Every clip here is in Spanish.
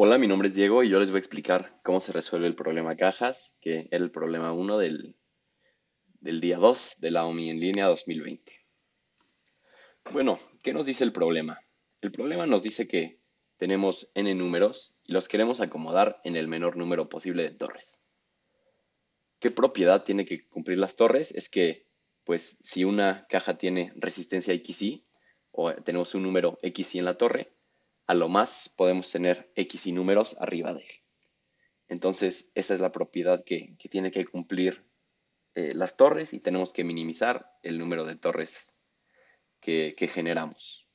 Hola, mi nombre es Diego y yo les voy a explicar cómo se resuelve el problema cajas, que era el problema 1 del, del día 2 de la OMI en línea 2020. Bueno, ¿qué nos dice el problema? El problema nos dice que tenemos n números y los queremos acomodar en el menor número posible de torres. ¿Qué propiedad tiene que cumplir las torres? Es que, pues, si una caja tiene resistencia XY o tenemos un número XY en la torre, a lo más podemos tener X y números arriba de él. Entonces, esa es la propiedad que, tiene que cumplir eh, las torres y tenemos que minimizar el número de torres que, generamos.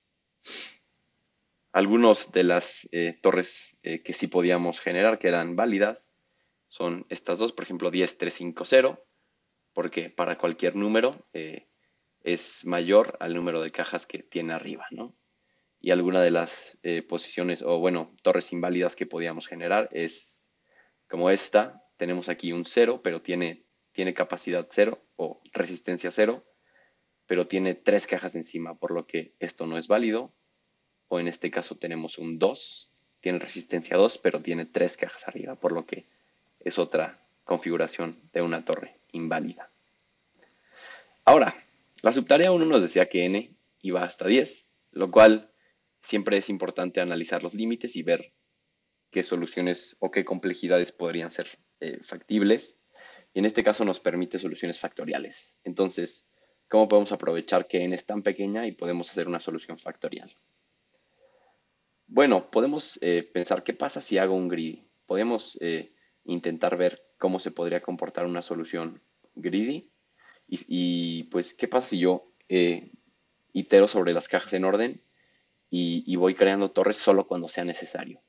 Algunos de las eh, torres eh, que sí podíamos generar, que eran válidas, son estas dos, por ejemplo, 10350, porque para cualquier número es mayor al número de cajas que tiene arriba, ¿no? Y alguna de las eh, posiciones o bueno, torres inválidas que podíamos generar es como esta. Tenemos aquí un 0, pero tiene, tiene capacidad 0 o resistencia 0, pero tiene tres cajas encima, por lo que esto no es válido. O en este caso tenemos un 2, tiene resistencia 2, pero tiene tres cajas arriba, por lo que es otra configuración de una torre inválida. Ahora, la subtarea 1 nos decía que n iba hasta 10, lo cual siempre es importante analizar los límites y ver qué soluciones o qué complejidades podrían ser eh, factibles. Y en este caso nos permite soluciones factoriales. Entonces, ¿cómo podemos aprovechar que n es tan pequeña y podemos hacer una solución factorial? Bueno, podemos eh, pensar qué pasa si hago un greedy. Podemos eh, intentar ver cómo se podría comportar una solución greedy. Y, y pues, ¿qué pasa si yo itero sobre las cajas en orden y, voy creando torres solo cuando sea necesario.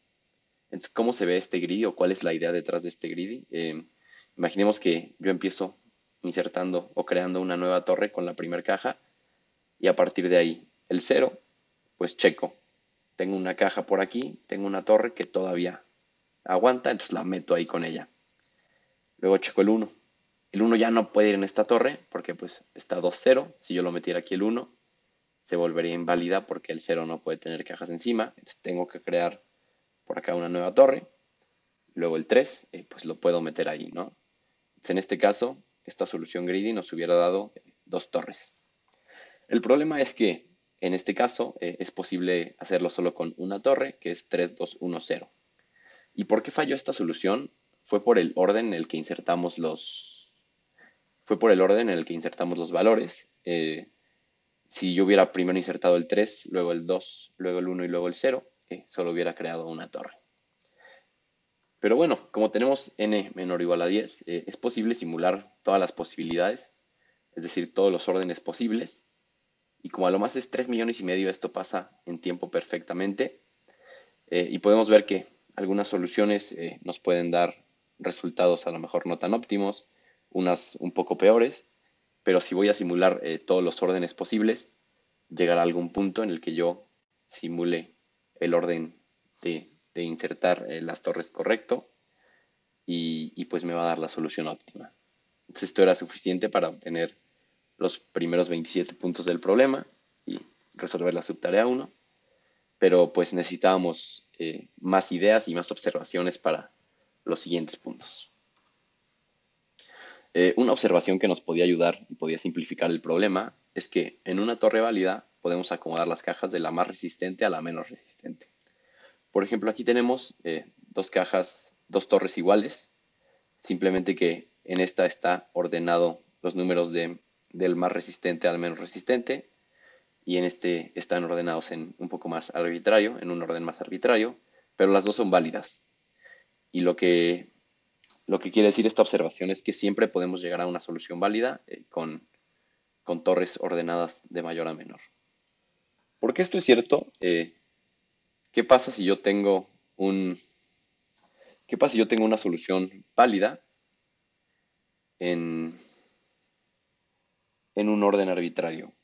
Entonces, ¿cómo se ve este greedy o cuál es la idea detrás de este greedy? Eh, imaginemos que yo empiezo insertando o creando una nueva torre con la primera caja y a partir de ahí el cero, pues checo. Tengo una caja por aquí, tengo una torre que todavía aguanta, entonces la meto ahí con ella. Luego checo el 1. El 1 ya no puede ir en esta torre porque pues está 2-0. Si yo lo metiera aquí el 1, se volvería inválida porque el 0 no puede tener cajas encima. Entonces tengo que crear por acá una nueva torre. Luego el 3, eh, pues lo puedo meter ahí, ¿no? en este caso, esta solución greedy nos hubiera dado eh, dos torres. El problema es que en este caso eh, es posible hacerlo solo con una torre, que es 3, 2, 1, 0. ¿Y por qué falló esta solución? Fue por el orden en el que insertamos los, fue por el orden en el que insertamos los valores si yo hubiera primero insertado el 3, luego el 2, luego el 1 y luego el 0, eh, solo hubiera creado una torre. Pero bueno, como tenemos n menor o igual a 10, eh, es posible simular todas las posibilidades, es decir, todos los órdenes posibles. Y como a lo más es 3 millones y medio, esto pasa en tiempo perfectamente. Eh, y podemos ver que algunas soluciones nos pueden dar resultados a lo mejor no tan óptimos, unas un poco peores, pero si voy a simular eh, todos los órdenes posibles, llegará algún punto en el que yo simule el orden de, insertar eh, las torres correcto y, pues me va a dar la solución óptima. Esto era suficiente para obtener los primeros 27 puntos del problema y resolver la subtarea 1, pero pues necesitábamos eh, más ideas y más observaciones para los siguientes puntos. Eh, una observación que nos podía ayudar y podía simplificar el problema es que en una torre válida podemos acomodar las cajas de la más resistente a la menos resistente. Por ejemplo, aquí tenemos eh, dos cajas, dos torres iguales, simplemente que en esta está ordenado los números de, del más resistente al menos resistente y en este están ordenados en un poco más arbitrario, en un orden más arbitrario, pero las dos son válidas. Y lo que lo que quiere decir esta observación es que siempre podemos llegar a una solución válida eh, con, torres ordenadas de mayor a menor. ¿Por qué esto es cierto? Eh, ¿Qué pasa si yo tengo un ¿Qué pasa si yo tengo una solución válida en, en un orden arbitrario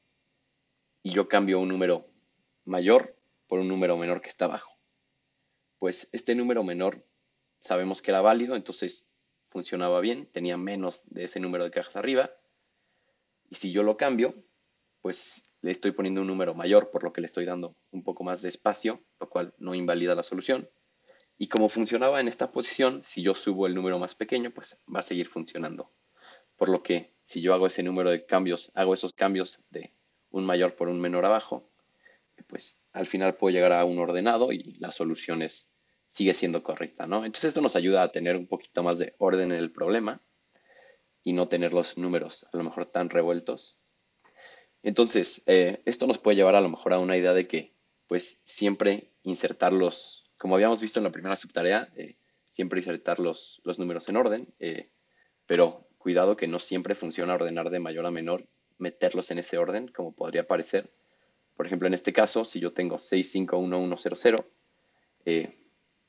y yo cambio un número mayor por un número menor que está abajo? Pues este número menor sabemos que era válido, entonces funcionaba bien, tenía menos de ese número de cajas arriba. Y si yo lo cambio, pues le estoy poniendo un número mayor, por lo que le estoy dando un poco más de espacio, lo cual no invalida la solución. Y como funcionaba en esta posición, si yo subo el número más pequeño, pues va a seguir funcionando. Por lo que si yo hago ese número de cambios, hago esos cambios de un mayor por un menor abajo, pues al final puedo llegar a un ordenado y la solución sigue siendo correcta, ¿no? Entonces esto nos ayuda a tener un poquito más de orden en el problema y no tener los números a lo mejor tan revueltos. Entonces, eh, esto nos puede llevar a lo mejor a una idea de que, pues, siempre insertarlos, como habíamos visto en la primera subtarea, eh, siempre insertar los, los, números en orden, eh, pero cuidado que no siempre funciona ordenar de mayor a menor, meterlos en ese orden, como podría parecer. Por ejemplo, en este caso, si yo tengo 6, 5, 1, 1, 0, 0,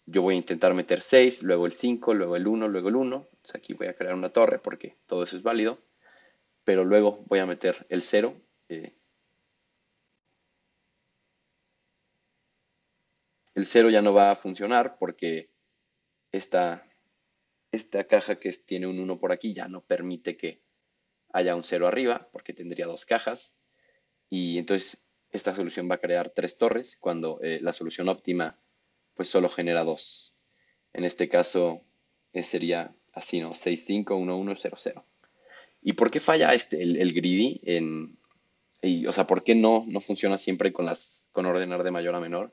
yo voy a intentar meter 6, luego el 5, luego el 1, luego el 1. aquí voy a crear una torre porque todo eso es válido. Pero luego voy a meter el 0. Eh, el 0 ya no va a funcionar porque esta, esta caja que tiene un 1 por aquí ya no permite que haya un 0 arriba porque tendría dos cajas. Y entonces esta solución va a crear tres torres cuando eh, la solución óptima pues solo genera dos. En este caso eh, sería así, ¿no? 651100. ¿Y por qué falla este, el, greedy? En, o sea, ¿por qué no, no funciona siempre con, las, con ordenar de mayor a menor?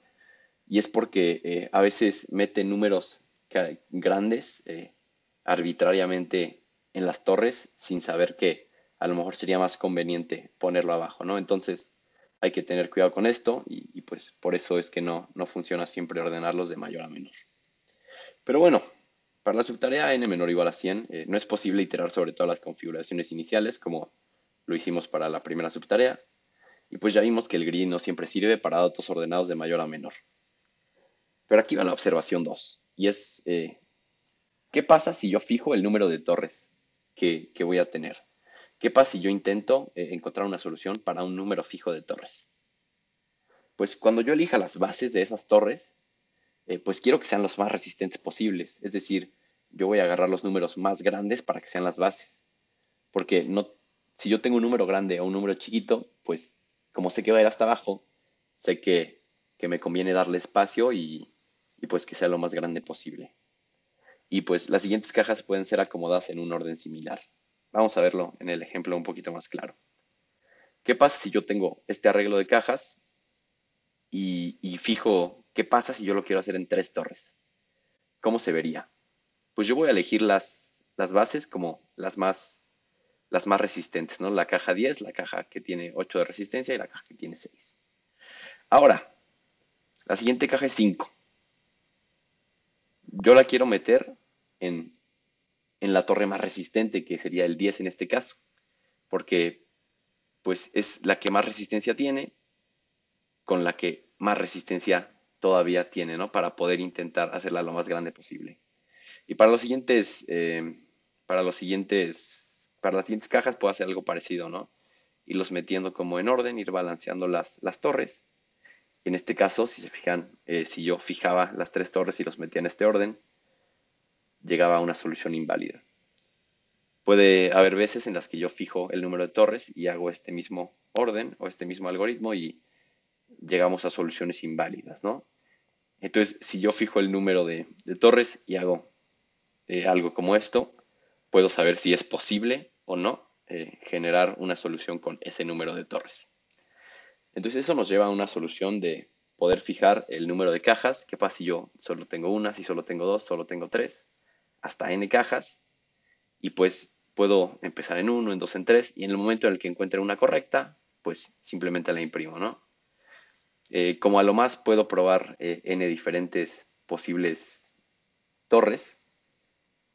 Y es porque eh, a veces mete números grandes eh, arbitrariamente en las torres sin saber que a lo mejor sería más conveniente ponerlo abajo, ¿no? Entonces, hay que tener cuidado con esto y, pues por eso es que no, no funciona siempre ordenarlos de mayor a menor. Pero bueno, para la subtarea n menor o igual a 100 eh, no es posible iterar sobre todas las configuraciones iniciales como lo hicimos para la primera subtarea y pues ya vimos que el grid no siempre sirve para datos ordenados de mayor a menor. Pero aquí va la observación 2 y es eh, ¿qué pasa si yo fijo el número de torres que, que voy a tener? ¿Qué pasa si yo intento eh, encontrar una solución para un número fijo de torres? Pues cuando yo elija las bases de esas torres, eh, pues quiero que sean los más resistentes posibles. Es decir, yo voy a agarrar los números más grandes para que sean las bases. Porque no, si yo tengo un número grande o un número chiquito, pues como sé que va a ir hasta abajo, sé que, me conviene darle espacio y, y pues que sea lo más grande posible. Y pues las siguientes cajas pueden ser acomodadas en un orden similar. Vamos a verlo en el ejemplo un poquito más claro. ¿Qué pasa si yo tengo este arreglo de cajas y, fijo qué pasa si yo lo quiero hacer en tres torres? ¿Cómo se vería? Pues yo voy a elegir las, las bases como las más, las más resistentes, ¿no? La caja 10, la caja que tiene 8 de resistencia y la caja que tiene 6. Ahora, la siguiente caja es 5. Yo la quiero meter en en la torre más resistente, que sería el 10 en este caso, porque pues es la que más resistencia tiene, con la que más resistencia todavía tiene, ¿no? Para poder intentar hacerla lo más grande posible. Y para los siguientes, eh, para los siguientes, para las siguientes cajas puedo hacer algo parecido, ¿no? Irlos metiendo como en orden, ir balanceando las, las torres. En este caso, si se fijan, eh, si yo fijaba las tres torres y los metía en este orden, llegaba a una solución inválida. Puede haber veces en las que yo fijo el número de torres y hago este mismo orden o este mismo algoritmo y llegamos a soluciones inválidas, ¿no? Entonces, si yo fijo el número de, torres y hago eh, algo como esto, puedo saber si es posible o no eh, generar una solución con ese número de torres. Entonces, eso nos lleva a una solución de poder fijar el número de cajas. ¿Qué pasa si yo solo tengo una, si solo tengo dos, solo tengo tres? Hasta n cajas y pues puedo empezar en 1, en 2, en 3 y en el momento en el que encuentre una correcta, pues simplemente la imprimo, ¿no? Eh, como a lo más puedo probar eh, n diferentes posibles torres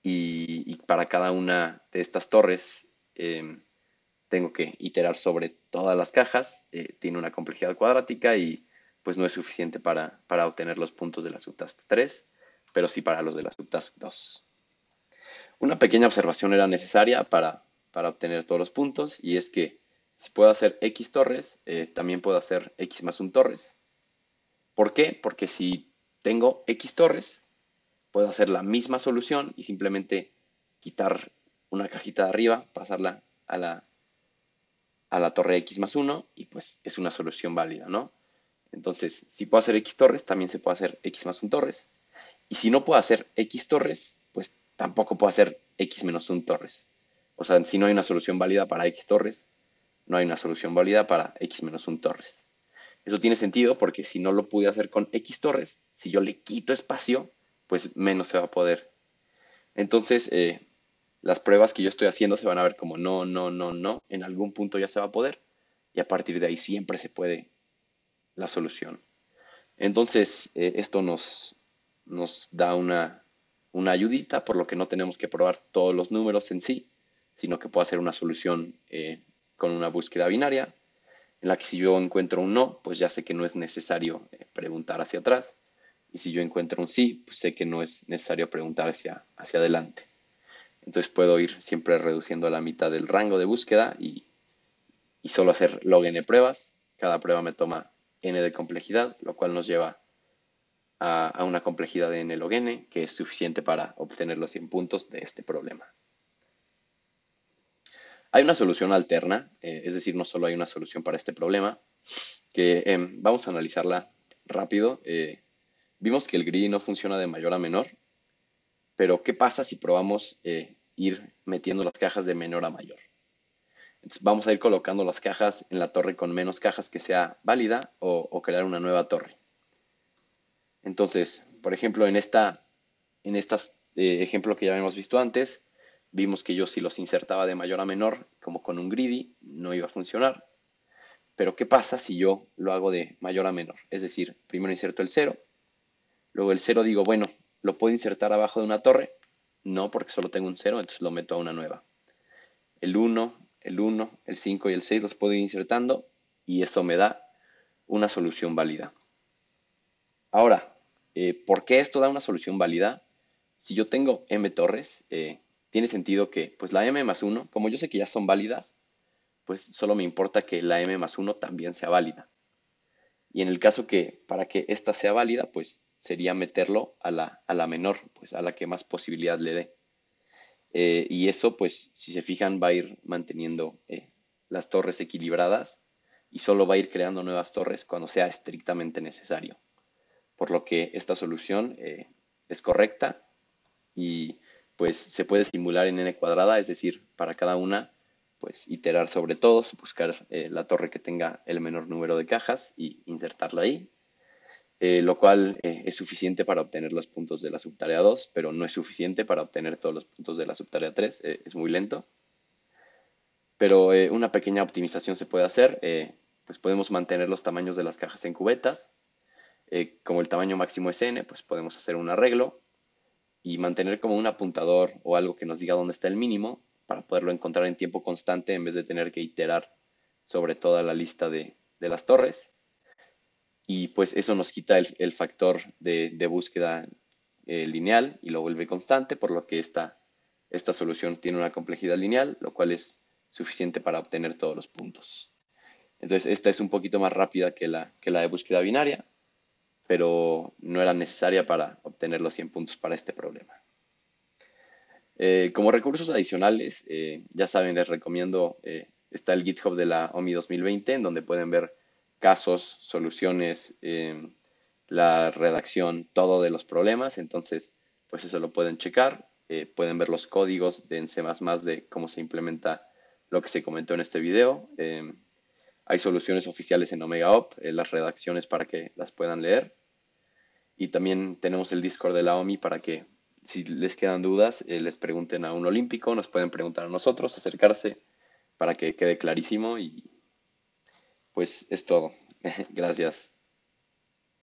y, para cada una de estas torres em, tengo que iterar sobre todas las cajas, eh, tiene una complejidad cuadrática y pues no es suficiente para, para obtener los puntos de la subtask 3, pero sí para los de la subtask 2. Una pequeña observación era necesaria para, obtener todos los puntos y es que si puedo hacer x torres, eh, también puedo hacer x más un torres. ¿Por qué? Porque si tengo x torres, puedo hacer la misma solución y simplemente quitar una cajita de arriba, pasarla a la, a la torre x más 1 y pues es una solución válida, ¿no? Entonces, si puedo hacer x torres, también se puede hacer x más un torres. Y si no puedo hacer x torres, pues tampoco puedo hacer x menos 1 torres. O sea, si no hay una solución válida para x torres, no hay una solución válida para x menos 1 torres. Eso tiene sentido porque si no lo pude hacer con x torres, si yo le quito espacio, pues menos se va a poder. Entonces, eh, las pruebas que yo estoy haciendo se van a ver como no, no, no, no. En algún punto ya se va a poder. Y a partir de ahí siempre se puede la solución. Entonces, eh, esto nos, nos da una, una ayudita, por lo que no tenemos que probar todos los números en sí, sino que puedo hacer una solución eh, con una búsqueda binaria, en la que si yo encuentro un no, pues ya sé que no es necesario eh, preguntar hacia atrás, y si yo encuentro un sí, pues sé que no es necesario preguntar hacia, hacia adelante. Entonces puedo ir siempre reduciendo a la mitad del rango de búsqueda y, y solo hacer log n pruebas. Cada prueba me toma n de complejidad, lo cual nos lleva a, una complejidad de n log n, que es suficiente para obtener los 100 puntos de este problema. Hay una solución alterna, eh, es decir, no solo hay una solución para este problema, que em, vamos a analizarla rápido. Eh, vimos que el grid no funciona de mayor a menor, pero ¿qué pasa si probamos eh, ir metiendo las cajas de menor a mayor? Entonces vamos a ir colocando las cajas en la torre con menos cajas que sea válida o crear una nueva torre. Entonces, por ejemplo, en esta, en estas eh, ejemplo que ya habíamos visto antes, vimos que yo si los insertaba de mayor a menor, como con un greedy, no iba a funcionar. Pero ¿qué pasa si yo lo hago de mayor a menor? Es decir, primero inserto el 0, luego el 0 digo, bueno, ¿lo puedo insertar abajo de una torre? No, porque solo tengo un 0, entonces lo meto a una nueva. El 1, el 1, el 5 y el 6 los puedo ir insertando y eso me da una solución válida. Ahora, eh, ¿Por qué esto da una solución válida? Si yo tengo m torres, eh, tiene sentido que pues la m más 1, como yo sé que ya son válidas, pues solo me importa que la m más 1 también sea válida. Y en el caso que para que esta sea válida, pues sería meterlo a la, a la menor, pues a la que más posibilidad le dé. Eh, y eso, pues, si se fijan, va a ir manteniendo las torres equilibradas y solo va a ir creando nuevas torres cuando sea estrictamente necesario por lo que esta solución eh, es correcta y pues se puede simular en n cuadrada, es decir, para cada una, pues iterar sobre todos, buscar eh, la torre que tenga el menor número de cajas y insertarla ahí, eh, lo cual es suficiente para obtener los puntos de la subtarea 2, pero no es suficiente para obtener todos los puntos de la subtarea 3, es muy lento. Pero una pequeña optimización se puede hacer, pues podemos mantener los tamaños de las cajas en cubetas, eh, como el tamaño máximo es n, pues podemos hacer un arreglo y mantener como un apuntador o algo que nos diga dónde está el mínimo para poderlo encontrar en tiempo constante en vez de tener que iterar sobre toda la lista de, las torres. Y pues eso nos quita el, factor de, búsqueda eh, lineal y lo vuelve constante, por lo que esta, esta solución tiene una complejidad lineal, lo cual es suficiente para obtener todos los puntos. Entonces, esta es un poquito más rápida que la, que la de búsqueda binaria, pero no era necesaria para obtener los 100 puntos para este problema. Eh, como recursos adicionales, eh, ya saben, les recomiendo, eh, está el GitHub de la OMI 2020, en donde pueden ver casos, soluciones, la redacción, todo de los problemas, entonces, pues eso lo pueden checar, pueden ver los códigos de en C++ de cómo se implementa lo que se comentó en este video. Hay soluciones oficiales en OmegaOp, eh, las redacciones para que las puedan leer. Y también tenemos el Discord de la OMI para que si les quedan dudas, eh, les pregunten a un olímpico, nos pueden preguntar a nosotros, acercarse para que quede clarísimo y pues es todo. Gracias.